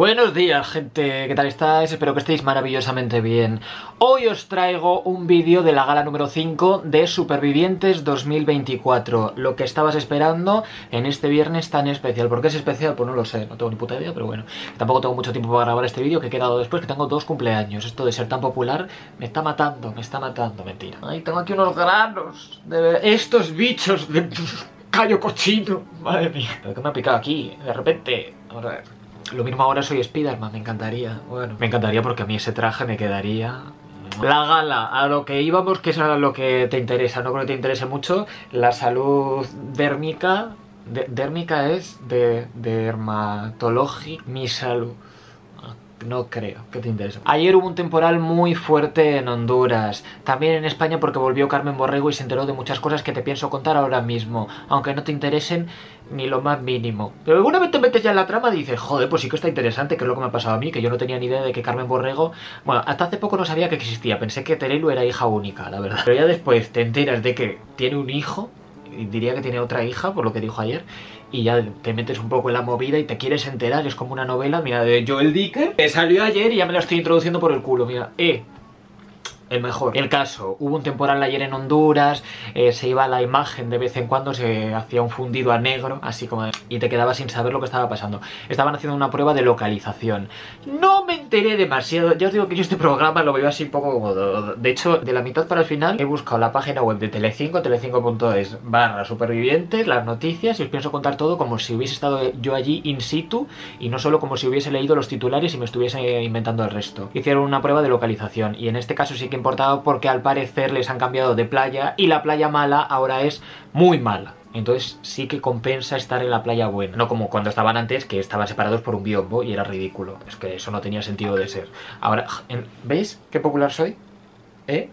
Buenos días gente, ¿qué tal estáis? Espero que estéis maravillosamente bien. Hoy os traigo un vídeo de la gala número 5 de Supervivientes 2024 Lo que estabas esperando en este viernes tan especial. ¿Por qué es especial? Pues no lo sé, no tengo ni puta idea, pero bueno. Tampoco tengo mucho tiempo para grabar este vídeo que he quedado después que tengo dos cumpleaños. Esto de ser tan popular me está matando, me está matando, mentira. Ay, tengo aquí unos granos. De estos bichos de callo cochino. Madre mía, ¿pero qué me ha picado aquí? De repente, a ver lo mismo ahora soy Spiderman, me encantaría. Bueno, me encantaría porque a mí ese traje me quedaría... La gala, a lo que íbamos, que es a lo que te interesa, no creo que te interese mucho, la salud dérmica, dérmica es de dermatológica, mi salud no creo que te interese. Ayer hubo un temporal muy fuerte en Honduras, también en España porque volvió Carmen Borrego y se enteró de muchas cosas que te pienso contar ahora mismo, aunque no te interesen ni lo más mínimo. Pero alguna vez te metes ya en la trama y dices, joder, pues sí que está interesante, que es lo que me ha pasado a mí, que yo no tenía ni idea de que Carmen Borrego... Bueno, hasta hace poco no sabía que existía, pensé que Terelu era hija única, la verdad. Pero ya después te enteras de que tiene un hijo, diría que tiene otra hija, por lo que dijo ayer, y ya te metes un poco en la movida y te quieres enterar, es como una novela, mira, de Joel Dicker, que salió ayer y ya me la estoy introduciendo por el culo, mira, eh, el mejor. El caso, hubo un temporal ayer en Honduras, eh, se iba la imagen de vez en cuando, se hacía un fundido a negro, así como... y te quedabas sin saber lo que estaba pasando. Estaban haciendo una prueba de localización. No me enteré demasiado, ya os digo que yo este programa lo veo así un poco como... De hecho, de la mitad para el final he buscado la página web de Telecinco, telecinco.es barra supervivientes, las noticias y os pienso contar todo como si hubiese estado yo allí in situ y no solo como si hubiese leído los titulares y me estuviese inventando el resto. Hicieron una prueba de localización y en este caso sí que importado porque al parecer les han cambiado de playa y la playa mala ahora es muy mala. Entonces sí que compensa estar en la playa buena. No como cuando estaban antes, que estaban separados por un biombo y era ridículo. Es que eso no tenía sentido de ser. Ahora, ¿veis qué popular soy? ¿Eh?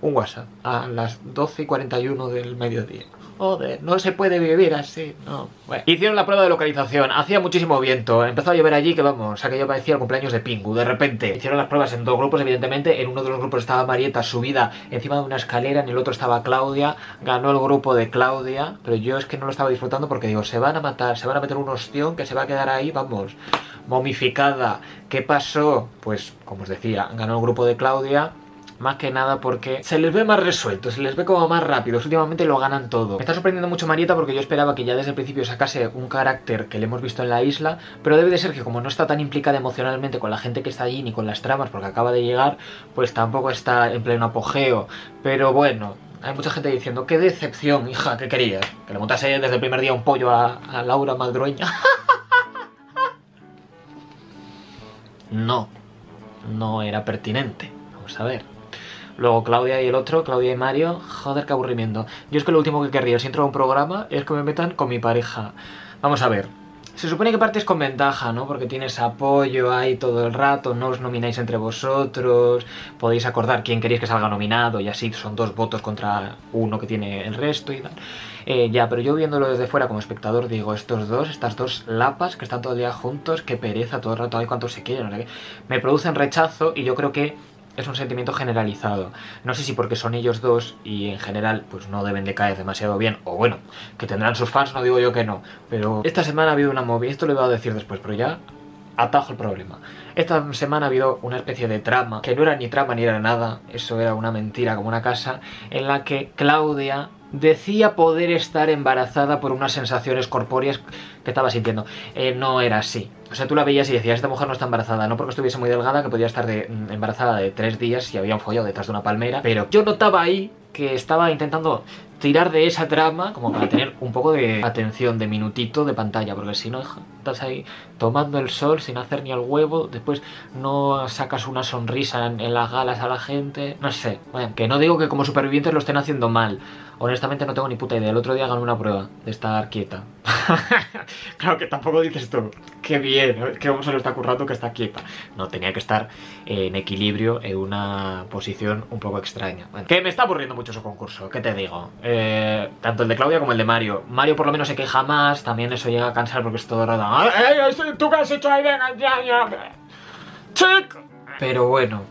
Un WhatsApp a las 12 y 41 del mediodía. Joder, no se puede vivir así, no. Hicieron la prueba de localización, hacía muchísimo viento, empezó a llover allí que vamos, aquello parecía el cumpleaños de Pingu, de repente. Hicieron las pruebas en dos grupos, evidentemente, en uno de los grupos estaba Marieta subida encima de una escalera, en el otro estaba Claudia, ganó el grupo de Claudia, pero yo es que no lo estaba disfrutando porque digo, se van a matar, se van a meter un ostión que se va a quedar ahí, vamos, momificada. ¿Qué pasó? Pues, como os decía, ganó el grupo de Claudia, más que nada porque se les ve más resueltos, se les ve como más rápidos, últimamente lo ganan todo. Me está sorprendiendo mucho Marieta porque yo esperaba que ya desde el principio sacase un carácter que le hemos visto en la isla, pero debe de ser que como no está tan implicada emocionalmente con la gente que está allí ni con las tramas porque acaba de llegar, pues tampoco está en pleno apogeo. Pero bueno, hay mucha gente diciendo, qué decepción, hija, ¿qué querías? Que le montase desde el primer día un pollo a, Laura Madroña. no, no era pertinente. Vamos a ver. Luego Claudia y el otro, Claudia y Mario, joder, qué aburrimiento. Yo es que lo último que querría si entro a un programa es que me metan con mi pareja. Vamos a ver. Se supone que partes con ventaja, ¿no? Porque tienes apoyo ahí todo el rato, no os nomináis entre vosotros, podéis acordar quién queréis que salga nominado y así son dos votos contra uno que tiene el resto y tal. Eh, ya, pero yo viéndolo desde fuera como espectador digo, estos dos, estas dos lapas que están todo el día juntos, qué pereza todo el rato, hay cuántos se quieren, me producen rechazo y yo creo que es un sentimiento generalizado. No sé si porque son ellos dos y en general pues no deben de caer demasiado bien, o bueno, que tendrán sus fans, no digo yo que no, pero esta semana ha habido una movida, esto lo iba a decir después, pero ya atajo el problema. Esta semana ha habido una especie de trama, que no era ni trama ni era nada, eso era una mentira como una casa, en la que Claudia decía poder estar embarazada por unas sensaciones corpóreas que estaba sintiendo. Eh, no era así. O sea, tú la veías y decías, esta mujer no está embarazada, no porque estuviese muy delgada, que podía estar de, mm, embarazada de tres días si había un follado detrás de una palmera, pero yo notaba ahí que estaba intentando tirar de esa trama como para tener un poco de atención, de minutito de pantalla, porque si no estás ahí tomando el sol sin hacer ni el huevo, después no sacas una sonrisa en, las galas a la gente, no sé, que no digo que como supervivientes lo estén haciendo mal, honestamente no tengo ni puta idea, el otro día gané una prueba de estar quieta. claro que tampoco dices tú, qué bien, que vamos se lo está currando que está quieta. No, tenía que estar en equilibrio en una posición un poco extraña. Bueno, que me está aburriendo mucho su concurso, ¿qué te digo? Eh, tanto el de Claudia como el de Mario. Mario por lo menos se queja más, también eso llega a cansar porque es todo raro. ¿Tú qué has hecho ahí? Venga, ya, ya. Pero bueno,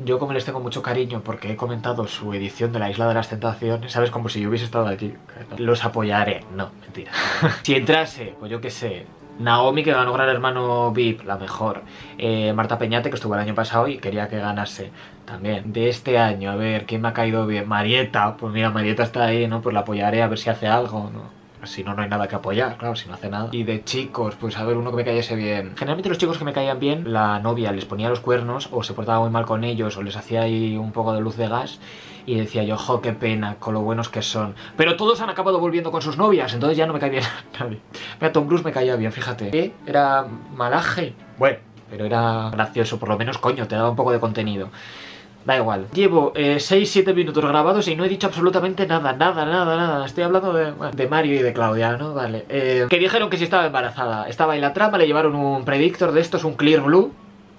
yo como les tengo mucho cariño porque he comentado su edición de la Isla de las Tentaciones, ¿sabes? Como si yo hubiese estado allí. Los apoyaré. No, mentira. si entrase, pues yo qué sé, Naomi, que ganó Gran Hermano VIP, la mejor. Eh, Marta Peñate, que estuvo el año pasado y quería que ganase también. De este año, a ver, ¿quién me ha caído bien? Marieta, pues mira, Marieta está ahí, ¿no? Pues la apoyaré a ver si hace algo, ¿no? Si no, no hay nada que apoyar, claro, si no hace nada. Y de chicos, pues a ver, uno que me cayese bien. Generalmente los chicos que me caían bien, la novia les ponía los cuernos o se portaba muy mal con ellos o les hacía ahí un poco de luz de gas y decía yo, jo, qué pena, con lo buenos que son. Pero todos han acabado volviendo con sus novias, entonces ya no me cae bien nadie. Mira, Tom Cruise me caía bien, fíjate. ¿Eh? Era malaje. Bueno, pero era gracioso, por lo menos, coño, te daba un poco de contenido. Da igual. Llevo 6-7 minutos grabados y no he dicho absolutamente nada, nada, nada, nada. Estoy hablando de, de Mario y de Claudia, ¿no? Vale. Eh, que dijeron que si estaba embarazada. Estaba en la trama, le llevaron un predictor de estos, un Clear Blue.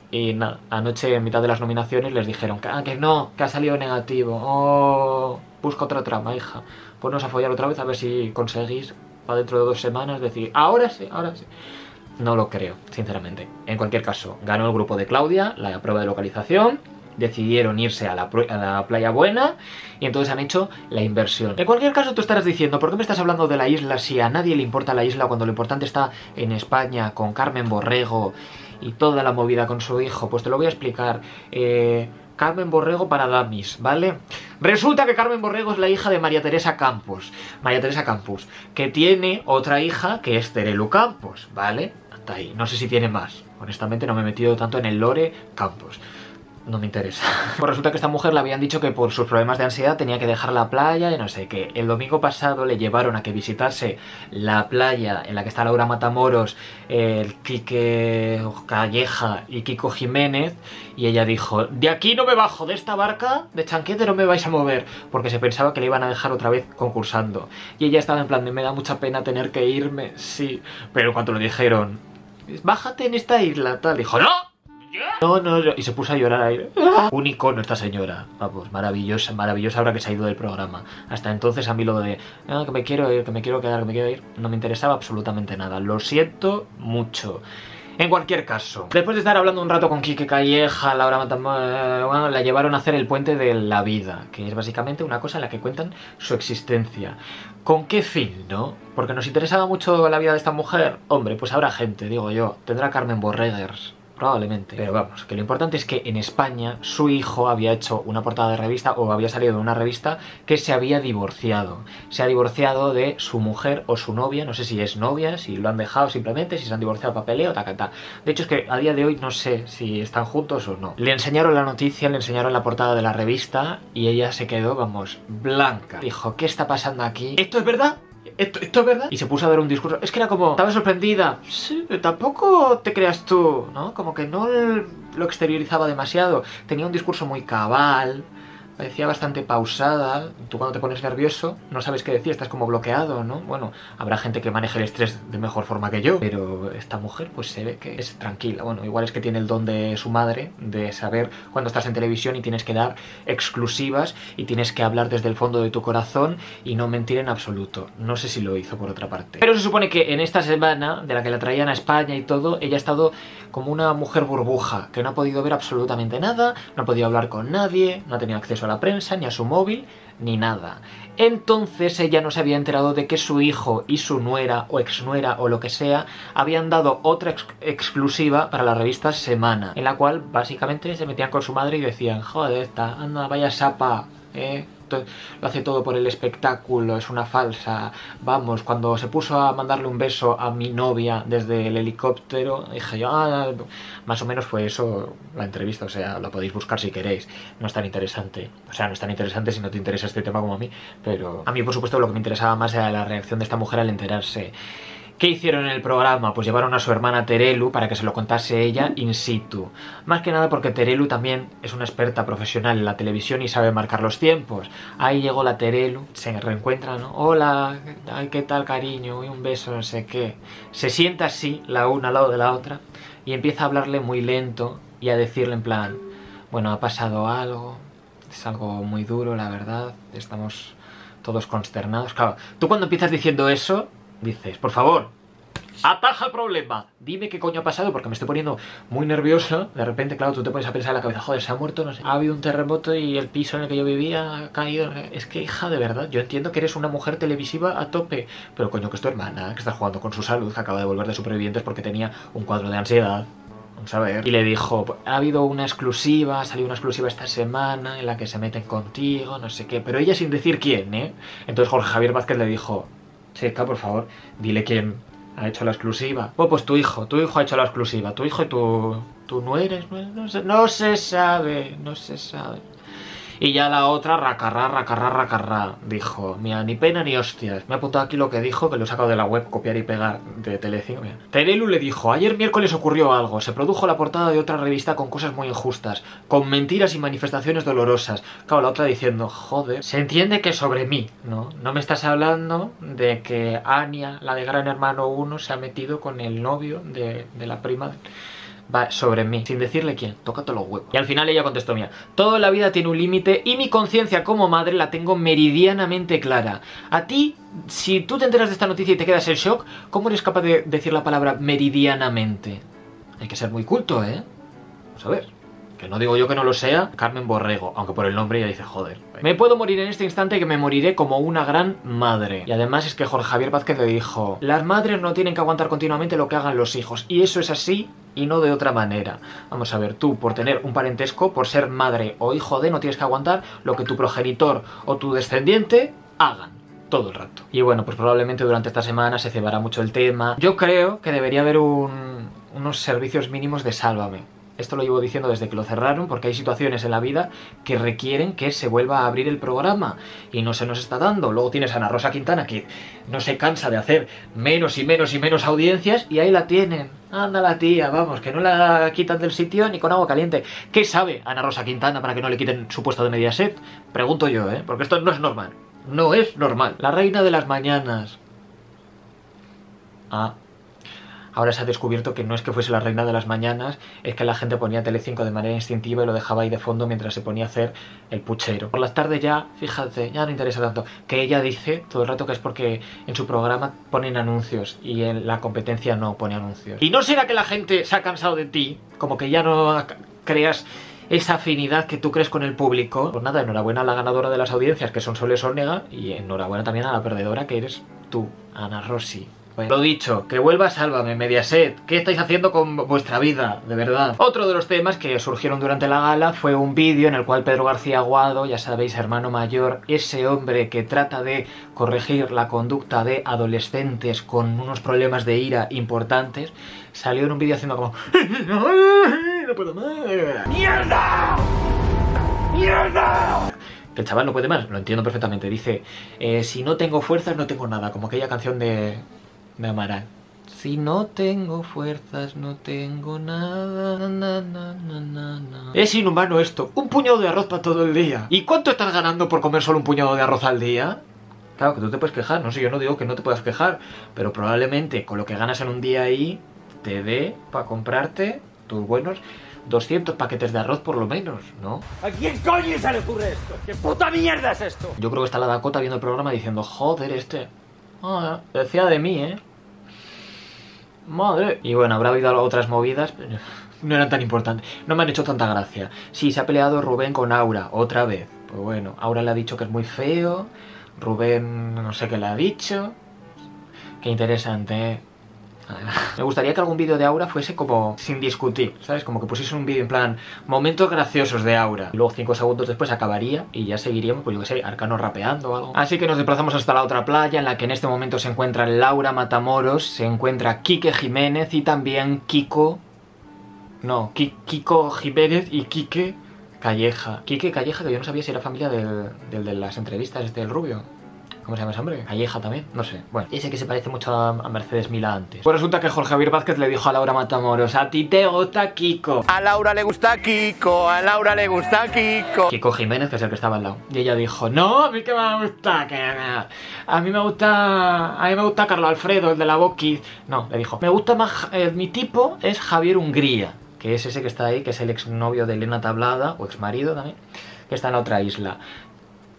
Y nada, anoche en mitad de las nominaciones les dijeron que, ah, no, que ha salido negativo. Oh, busca otra trama, hija. Ponnos a follar otra vez a ver si conseguís para dentro de dos semanas decir, ahora sí, ahora sí. No lo creo, sinceramente. En cualquier caso, ganó el grupo de Claudia, la prueba de localización decidieron irse a la, playa buena y entonces han hecho la inversión. En cualquier caso tú estarás diciendo, ¿por qué me estás hablando de la isla si a nadie le importa la isla cuando lo importante está en España con Carmen Borrego y toda la movida con su hijo? Pues te lo voy a explicar. Eh, Carmen Borrego para Damis, ¿vale? Resulta que Carmen Borrego es la hija de María Teresa Campos, María Teresa Campos, que tiene otra hija que es Terelu Campos, ¿vale? Hasta ahí, no sé si tiene más, honestamente no me he metido tanto en el lore Campos no me interesa. Pues resulta que esta mujer le habían dicho que por sus problemas de ansiedad tenía que dejar la playa y no sé qué. El domingo pasado le llevaron a que visitase la playa en la que está Laura Matamoros, el Quique Calleja y Kiko Jiménez y ella dijo, de aquí no me bajo, de esta barca de chanquete no me vais a mover, porque se pensaba que le iban a dejar otra vez concursando. Y ella estaba en plan me da mucha pena tener que irme, sí, pero cuando le dijeron, bájate en esta isla, tal, dijo, ¡no! No, no, y se puso a llorar ahí. Un icono esta señora. Vamos, maravillosa, maravillosa ahora que se ha ido del programa. Hasta entonces a mí lo de, ah, que me quiero ir, que me quiero quedar, que me quiero ir, no me interesaba absolutamente nada. Lo siento mucho. En cualquier caso, después de estar hablando un rato con Kike Calleja, Laura Matamora, la llevaron a hacer el puente de la vida, que es básicamente una cosa en la que cuentan su existencia. ¿Con qué fin, no? Porque nos interesaba mucho la vida de esta mujer. Hombre, pues habrá gente, digo yo. Tendrá Carmen Borregers, Probablemente. Pero vamos, que lo importante es que en España su hijo había hecho una portada de revista o había salido de una revista que se había divorciado. Se ha divorciado de su mujer o su novia, no sé si es novia, si lo han dejado simplemente, si se han divorciado papeleo, ta, ta. De hecho es que a día de hoy no sé si están juntos o no. Le enseñaron la noticia, le enseñaron la portada de la revista y ella se quedó, vamos, blanca. Dijo, ¿qué está pasando aquí? ¿Esto es verdad? ¿Esto, ¿Esto, es verdad? Y se puso a dar un discurso. Es que era como, estaba sorprendida. Sí, tampoco te creas tú, ¿no? Como que no lo exteriorizaba demasiado. Tenía un discurso muy cabal, parecía bastante pausada. Tú cuando te pones nervioso no sabes qué decir, estás como bloqueado, ¿no? Bueno, habrá gente que maneje el estrés de mejor forma que yo, pero esta mujer pues se ve que es tranquila. Bueno, igual es que tiene el don de su madre, de saber cuando estás en televisión y tienes que dar exclusivas y tienes que hablar desde el fondo de tu corazón y no mentir en absoluto. No sé si lo hizo por otra parte. Pero se supone que en esta semana, de la que la traían a España y todo, ella ha estado como una mujer burbuja, que no ha podido ver absolutamente nada, no ha podido hablar con nadie, no ha tenido acceso a la prensa, ni a su móvil, ni nada. Entonces ella no se había enterado de que su hijo y su nuera o exnuera o lo que sea habían dado otra exclusiva para la revista Semana, en la cual básicamente se metían con su madre y decían, joder, esta, anda, vaya sapa, eh, lo hace todo por el espectáculo, es una falsa. Vamos, cuando se puso a mandarle un beso a mi novia desde el helicóptero, dije yo, ah, más o menos fue eso la entrevista, o sea, lo podéis buscar si queréis. No es tan interesante, o sea, no es tan interesante si no te interesa este tema como a mí, pero a mí, por supuesto, lo que me interesaba más era la reacción de esta mujer al enterarse. ¿Qué hicieron en el programa? Pues llevaron a su hermana Terelu para que se lo contase ella in situ. Más que nada porque Terelu también es una experta profesional en la televisión y sabe marcar los tiempos. Ahí llegó la Terelu, se reencuentran, ¿no? Hola, ay, ¿qué tal cariño? Y un beso, no sé qué. Se sienta así, la una al lado de la otra, y empieza a hablarle muy lento y a decirle en plan, bueno, ha pasado algo, es algo muy duro, la verdad, estamos todos consternados. Claro, tú cuando empiezas diciendo eso, dices, por favor, Ataja el problema. Dime qué coño ha pasado porque me estoy poniendo muy nervioso. De repente, claro, tú te pones a pensar en la cabeza, joder, se ha muerto, no sé. Ha habido un terremoto y el piso en el que yo vivía ha caído. Es que, hija, de verdad, yo entiendo que eres una mujer televisiva a tope. Pero coño, que es tu hermana, que está jugando con su salud, que acaba de volver de supervivientes porque tenía un cuadro de ansiedad. Vamos a ver. Y le dijo, ha habido una exclusiva, ha salido una exclusiva esta semana en la que se meten contigo, no sé qué. Pero ella sin decir quién, ¿eh? Entonces Jorge Javier Vázquez le dijo, Checa, por favor, dile quién ha hecho la exclusiva. Oh, pues tu hijo, tu hijo ha hecho la exclusiva. Tu hijo y tu... ¿Tú no eres? No, no, se, no se sabe, no se sabe. Y ya la otra, racarra, racarra, racarra, dijo, mira, ni pena ni hostias. Me ha apuntado aquí lo que dijo, que lo he sacado de la web, copiar y pegar de Telecinco. Terelu le dijo, ayer miércoles ocurrió algo, se produjo la portada de otra revista con cosas muy injustas, con mentiras y manifestaciones dolorosas. Claro, la otra diciendo, joder, se entiende que sobre mí, ¿no? No me estás hablando de que Ania, la de Gran Hermano 1, se ha metido con el novio de, de la prima... Va sobre mí, sin decirle quién, tócate los huevos. Y al final ella contestó, mía, toda la vida tiene un límite y mi conciencia como madre la tengo meridianamente clara. A ti, si tú te enteras de esta noticia y te quedas en shock, ¿cómo eres capaz de decir la palabra meridianamente? Hay que ser muy culto, ¿eh? Vamos a ver. Que no digo yo que no lo sea, Carmen Borrego, aunque por el nombre ya dice, joder. Me puedo morir en este instante que me moriré como una gran madre. Y además es que Jorge Javier Vázquez le dijo, las madres no tienen que aguantar continuamente lo que hagan los hijos. Y eso es así y no de otra manera. Vamos a ver, tú por tener un parentesco, por ser madre o hijo de, no tienes que aguantar lo que tu progenitor o tu descendiente hagan todo el rato. Y bueno, pues probablemente durante esta semana se cebará mucho el tema. Yo creo que debería haber unos servicios mínimos de sálvame esto lo llevo diciendo desde que lo cerraron, porque hay situaciones en la vida que requieren que se vuelva a abrir el programa y no se nos está dando. Luego tienes a Ana Rosa Quintana que no se cansa de hacer menos y menos y menos audiencias y ahí la tienen. Anda la tía, vamos, que no la quitan del sitio ni con agua caliente. ¿Qué sabe Ana Rosa Quintana para que no le quiten su puesto de Mediaset? Pregunto yo, ¿eh? Porque esto no es normal. No es normal. La reina de las mañanas. Ah, ahora se ha descubierto que no es que fuese la reina de las mañanas, es que la gente ponía Telecinco de manera instintiva y lo dejaba ahí de fondo mientras se ponía a hacer el puchero. Por las tardes ya, fíjate, ya no interesa tanto, que ella dice todo el rato que es porque en su programa ponen anuncios y en la competencia no pone anuncios. ¿Y no será que la gente se ha cansado de ti? Como que ya no creas esa afinidad que tú crees con el público. Pues nada, enhorabuena a la ganadora de las audiencias, que son Soles Onega, y enhorabuena también a la perdedora, que eres tú, Ana Rossi. Lo dicho, que vuelva Sálvame, Mediaset. ¿Qué estáis haciendo con vuestra vida? De verdad. Otro de los temas que surgieron durante la gala fue un vídeo en el cual Pedro García Aguado, ya sabéis, hermano mayor, ese hombre que trata de corregir la conducta de adolescentes con unos problemas de ira importantes, salió en un vídeo haciendo como... ¡No puedo más! ¡Mierda! ¡Mierda! que el chaval no puede más, lo entiendo perfectamente. Dice, eh, si no tengo fuerzas no tengo nada, como aquella canción de, me amarán. Si no tengo fuerzas, no tengo nada. es inhumano esto. Un puñado de arroz para todo el día. ¿Y cuánto estás ganando por comer solo un puñado de arroz al día? Claro, que tú te puedes quejar. No sé, yo no digo que no te puedas quejar. Pero probablemente con lo que ganas en un día ahí, te dé para comprarte tus buenos 200 paquetes de arroz por lo menos, ¿no? ¿A quién coño se le ocurre esto? ¿Qué puta mierda es esto? Yo creo que está la Dakota viendo el programa diciendo, joder, este Ah, decía de mí, ¿eh? Madre. Y bueno, habrá habido otras movidas, pero no eran tan importantes. No me han hecho tanta gracia. Sí, se ha peleado Rubén con Aura, otra vez. Pues bueno, Aura le ha dicho que es muy feo. Rubén no sé qué le ha dicho. Qué interesante, ¿eh? Me gustaría que algún vídeo de Aura fuese como sin discutir, ¿sabes? Como que pusiese un vídeo en plan momentos graciosos de Aura. Y luego cinco segundos después acabaría y ya seguiríamos, pues yo que sé, Arcano rapeando o algo. Así que nos desplazamos hasta la otra playa en la que en este momento se encuentra Laura Matamoros, se encuentra Quique Jiménez y también Kiko... No, Kiko Jiménez y Quique Calleja. Quique Calleja, que yo no sabía si era familia del, del de las entrevistas, este del rubio. ¿Cómo se llama ese hombre? Calleja también, no sé. Bueno, ese que se parece mucho a, Mercedes Mila antes. Pues resulta que Jorge Javier Vázquez le dijo a Laura Matamoros, a ti te gusta Kiko. A Laura le gusta Kiko, a Laura le gusta Kiko. Kiko Jiménez, que es el que estaba al lado. Y ella dijo, no, a mí que me gusta, que a mí me gusta, a mí me gusta Carlos Alfredo, el de la Boquis. No, le dijo, me gusta más, eh, mi tipo es Javier Hungría, que es ese que está ahí, que es el exnovio de Elena Tablada, o exmarido también, que está en la otra isla.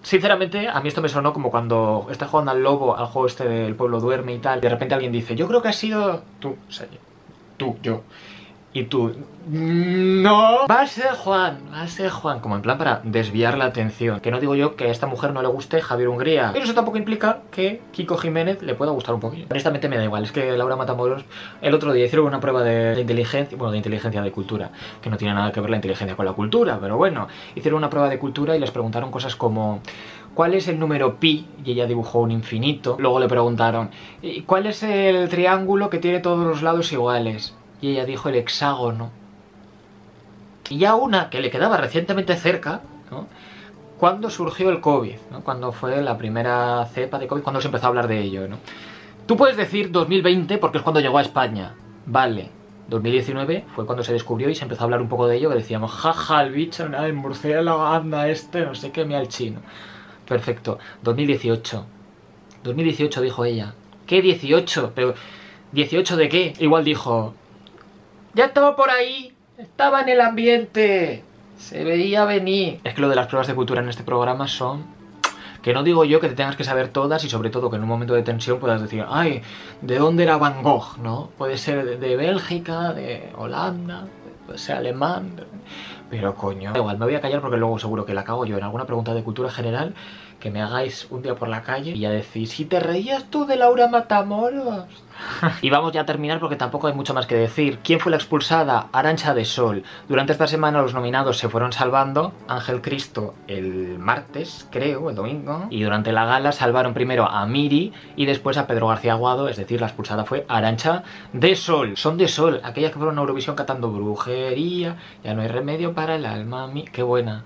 Sinceramente, a mí esto me sonó como cuando estás jugando al lobo, al juego este del pueblo duerme y tal, y de repente alguien dice, yo creo que ha sido tú, o sea, tú, yo. Y tú, no, va a ser Juan, va a ser Juan, como en plan para desviar la atención. Que no digo yo que a esta mujer no le guste Javier Hungría, pero eso tampoco implica que Kiko Jiménez le pueda gustar un poquillo. Honestamente me da igual, es que Laura Matamoros el otro día hicieron una prueba de, inteligencia, bueno, de inteligencia de cultura, que no tiene nada que ver la inteligencia con la cultura, pero bueno, hicieron una prueba de cultura y les preguntaron cosas como... ¿Cuál es el número pi? Y ella dibujó un infinito. Luego le preguntaron, ¿cuál es el triángulo que tiene todos los lados iguales? Y ella dijo el hexágono. Y ya una que le quedaba recientemente cerca, ¿no? cuando surgió el COVID, ¿no? cuando fue la primera cepa de COVID, cuando se empezó a hablar de ello. ¿no? Tú puedes decir 2020 porque es cuando llegó a España, vale. 2019 fue cuando se descubrió y se empezó a hablar un poco de ello, que decíamos, jaja, el bicho, nada, el murciélago, anda este, no sé qué, me al chino. Perfecto. 2018. 2018 dijo ella. ¿Qué 18? Pero, ¿18 de qué? Igual dijo, ya estaba por ahí, estaba en el ambiente, se veía venir. Es que lo de las pruebas de cultura en este programa son que no digo yo que te tengas que saber todas y sobre todo que en un momento de tensión puedas decir, ay, ¿de dónde era Van Gogh? ¿No? Puede ser de, Bélgica, de Holanda, puede ser alemán, pero coño, igual me voy a callar porque luego seguro que la cago yo en alguna pregunta de cultura general que me hagáis un día por la calle y ya decís, si te reías tú de Laura Matamoros. y vamos ya a terminar porque tampoco hay mucho más que decir. ¿Quién fue la expulsada? Arancha de Sol. Durante esta semana los nominados se fueron salvando. Ángel Cristo el martes, creo, el domingo. Y durante la gala salvaron primero a Miri y después a Pedro García Aguado. Es decir, la expulsada fue Arancha de Sol. Son de Sol, aquellas que fueron a Eurovisión cantando brujería. Ya no hay remedio para el alma. Qué buena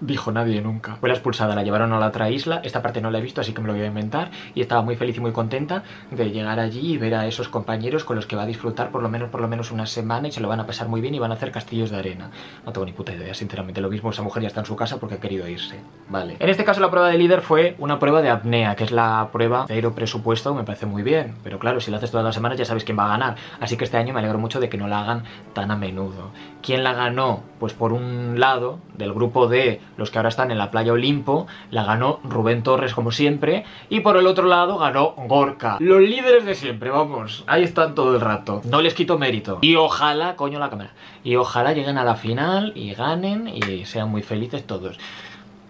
dijo nadie nunca. Fue la expulsada, la llevaron a la otra isla, esta parte no la he visto así que me lo voy a inventar y estaba muy feliz y muy contenta de llegar allí y ver a esos compañeros con los que va a disfrutar por lo menos por lo menos una semana y se lo van a pasar muy bien y van a hacer castillos de arena. No tengo ni puta idea, sinceramente, lo mismo esa mujer ya está en su casa porque ha querido irse. Vale. En este caso la prueba de líder fue una prueba de apnea, que es la prueba de aero presupuesto, me parece muy bien, pero claro, si la haces todas las semanas ya sabes quién va a ganar, así que este año me alegro mucho de que no la hagan tan a menudo. ¿Quién la ganó? Pues por un lado, del grupo de los que ahora están en la playa Olimpo, la ganó Rubén Torres como siempre, y por el otro lado ganó Gorka. Los líderes de siempre, vamos, ahí están todo el rato. No les quito mérito. Y ojalá, coño la cámara, y ojalá lleguen a la final y ganen y sean muy felices todos.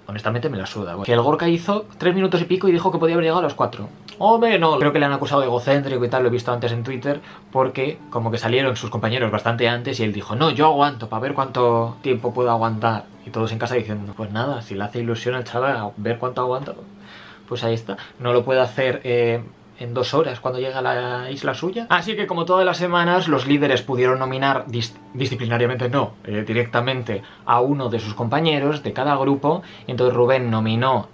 Honestamente me la suda. Que el Gorka hizo tres minutos y pico y dijo que podía haber llegado a los cuatro. Hombre, no. Creo que le han acusado de egocéntrico y tal, lo he visto antes en Twitter, porque como que salieron sus compañeros bastante antes y él dijo, no, yo aguanto para ver cuánto tiempo puedo aguantar. Y todos en casa diciendo, pues nada, si le hace ilusión al chaval a ver cuánto aguanta, pues ahí está. No lo puede hacer eh, en dos horas cuando llega a la isla suya. Así que como todas las semanas los líderes pudieron nominar disciplinariamente, no, eh, directamente a uno de sus compañeros de cada grupo. Entonces Rubén nominó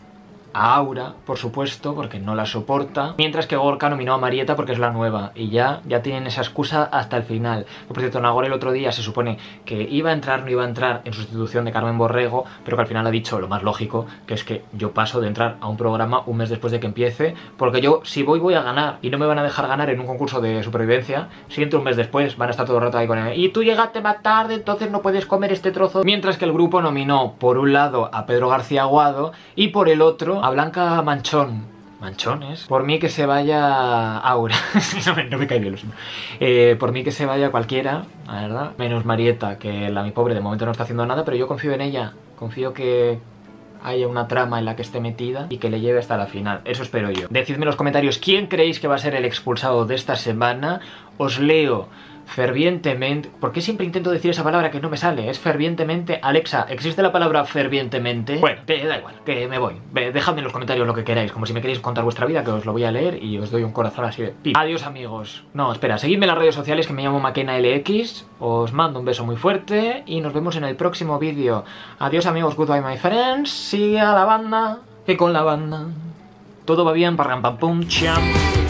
a Aura, por supuesto, porque no la soporta, mientras que Gorka nominó a Marieta porque es la nueva, y ya, ya tienen esa excusa hasta el final. Por cierto, Nagore el otro día se supone que iba a entrar, no iba a entrar en sustitución de Carmen Borrego, pero que al final ha dicho lo más lógico, que es que yo paso de entrar a un programa un mes después de que empiece, porque yo, si voy, voy a ganar, y no me van a dejar ganar en un concurso de supervivencia, si entro un mes después, van a estar todo el rato ahí con él, y tú llegaste más tarde, entonces no puedes comer este trozo, mientras que el grupo nominó, por un lado, a Pedro García Aguado, y por el otro, a Blanca Manchón. Manchones. Por mí que se vaya Aura. no, me, cae bien, lo eh, por mí que se vaya cualquiera, la verdad. Menos Marieta, que la mi pobre de momento no está haciendo nada, pero yo confío en ella. Confío que haya una trama en la que esté metida y que le lleve hasta la final. Eso espero yo. Decidme en los comentarios quién creéis que va a ser el expulsado de esta semana. Os leo fervientemente... ¿Por qué siempre intento decir esa palabra que no me sale? Es fervientemente... Alexa, ¿existe la palabra fervientemente? Bueno, que da igual, que me voy. Dejadme en los comentarios lo que queráis, como si me queréis contar vuestra vida, que os lo voy a leer y os doy un corazón así de... Adiós amigos. No, espera, seguidme en las redes sociales que me llamo Maquena LX. Os mando un beso muy fuerte y nos vemos en el próximo vídeo. Adiós amigos, goodbye my friends. Sigue a la banda, que con la banda todo va bien, parram pam pum, cham.